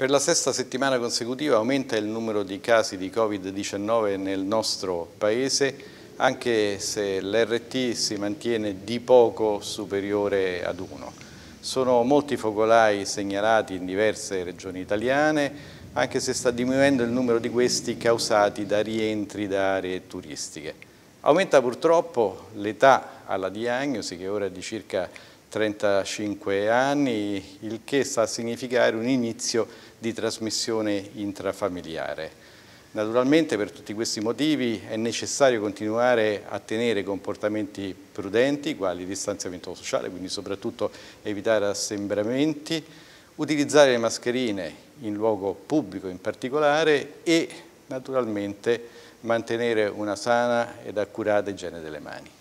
Per la sesta settimana consecutiva aumenta il numero di casi di Covid-19 nel nostro Paese, anche se l'RT si mantiene di poco superiore ad uno. Sono molti focolai segnalati in diverse regioni italiane, anche se sta diminuendo il numero di questi causati da rientri da aree turistiche. Aumenta purtroppo l'età alla diagnosi, che ora è di circa 35 anni, il che sta a significare un inizio di trasmissione intrafamiliare. Naturalmente per tutti questi motivi è necessario continuare a tenere comportamenti prudenti, quali distanziamento sociale, quindi soprattutto evitare assembramenti, utilizzare le mascherine in luogo pubblico in particolare e naturalmente mantenere una sana ed accurata igiene delle mani.